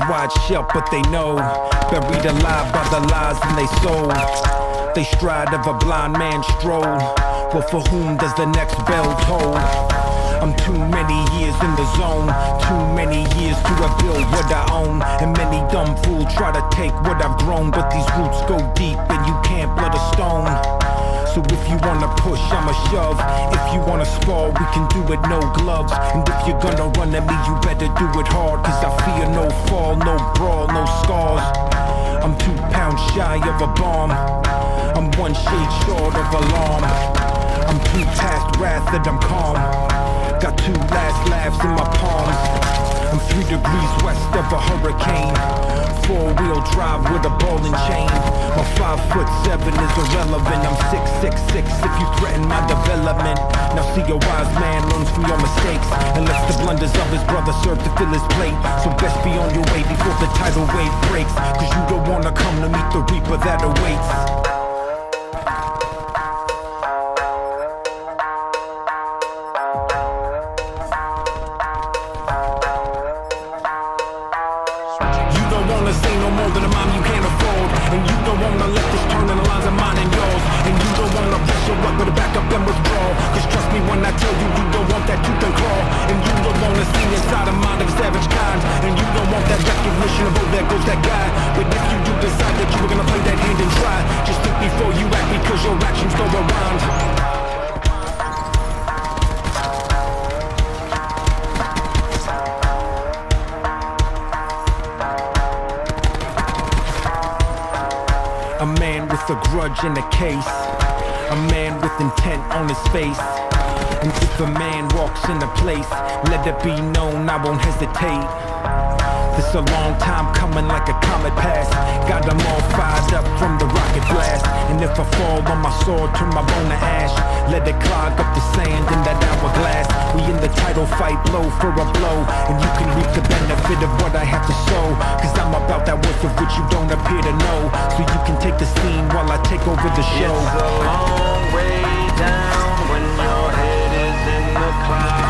up, but they know. Buried alive by the lies in they soul. They stride of a blind man stroll. Well, for whom does the next bell toll? I'm too many years in the zone, too many years to have built what I own. And many dumb fools try to take what I've grown, but these roots go deep and you can't blood a stone. So if you wanna push, I'ma shove. If you wanna spar, we can do it no gloves. And if you're gonna run at me, you better do it hard. Cause I fear no fall, no brawl, no scars. I'm two pounds shy of a bomb. I'm one shade short of alarm. I'm too past wrath that I'm calm. Got two last laughs in my palms. I'm three degrees west of a hurricane. Four wheel drive with a ball and chain. My five foot seven is irrelevant. I'm six six six if you threaten my development. Now see a wise man learns from your mistakes and lets the blunders of his brother serve to fill his plate. So best be on your way before the tidal wave breaks. Cause you don't wanna come to meet the reaper that awaits. A grudge in a case. A man with intent on his face. And if a man walks in a place, let it be known I won't hesitate. This a long time coming like a comet pass. Got them all fired up from the rocket blast. And if I fall on my sword, turn my bone to ash. Let it clog up the sand fight, blow for a blow. And you can reap the benefit of what I have to sow. Cause I'm about that worth of which you don't appear to know. So you can take the scene while I take over the show. It's a long way down when your head is in the clouds.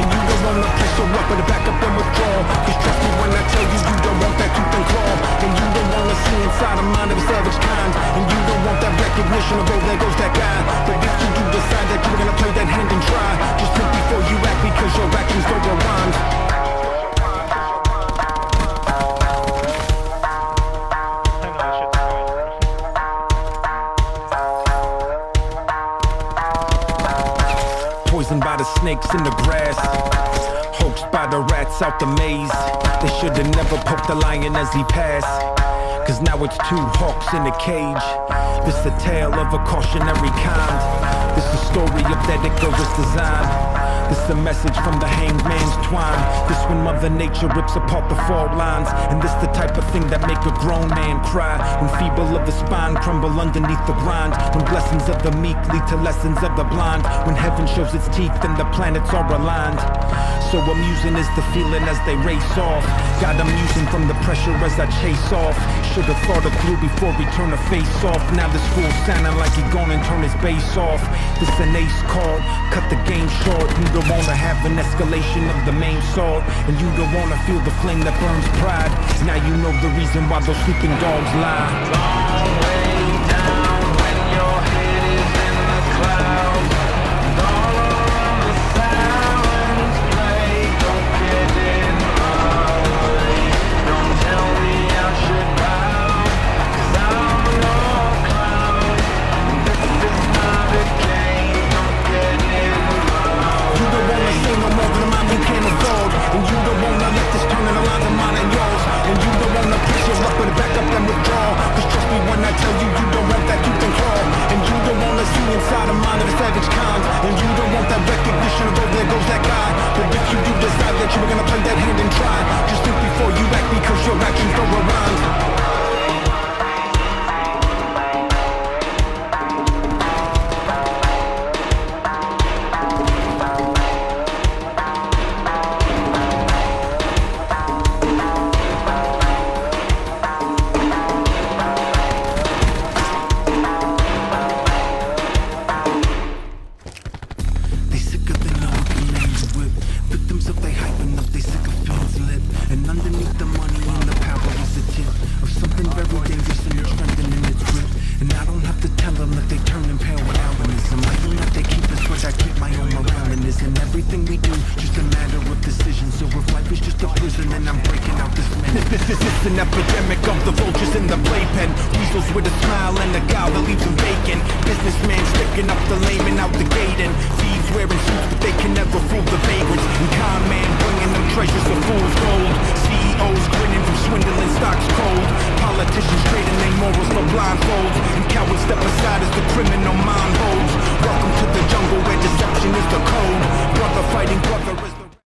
And you don't wanna press your up and back up and withdraw. Cause trust me when I tell you you don't want that tooth and claw. And you don't wanna see inside the mind of a savage kind. And you don't want that recognition of oh there goes that guy. But if you do decide that you're gonna play that hand and try Just think before you act because your actions go around snakes in the grass. Hoaxed by the rats out the maze. They should have never poked the lion as he passed. Cause now it's two hawks in a cage. This the tale of a cautionary kind. This the story of that Icarus design. This the message from the hanged man's twine. This when Mother Nature rips apart the fault lines. And this the type of thing that make a grown man cry. When feeble of the spine crumble underneath the grind. When blessings of the meek lead to lessons of the blind. When heaven shows its teeth and the planets are aligned. So amusing is the feeling as they race off. Got amusing from the pressure as I chase off. Should've thought it through before we turn the face off. Now this fool sounding like he gone and turn his bass off. This an ace card, cut the game short. Don't wanna have an escalation of the main sword. And you don't wanna feel the flame that burns pride. Now you know the reason why those sleeping dogs lie. Long way down when your head is in the clouds. everything we do. Just a matter of decision. So if life is just a prison Then I'm breaking out this minute This is an epidemic of the vultures in the playpen. Weasels with a smile and a cow that leaves them vacant. Businessmen sticking up the lame and out the gate. And thieves wearing suits but they can never fool the vagrants. And con man bringing them treasures of fool's gold. CEOs grinning from swindling stocks cold. Politicians trading their morals for blindfolds. And cowards step aside as the criminal mind holds. Welcome to the jungle where deception is the code fighting brother is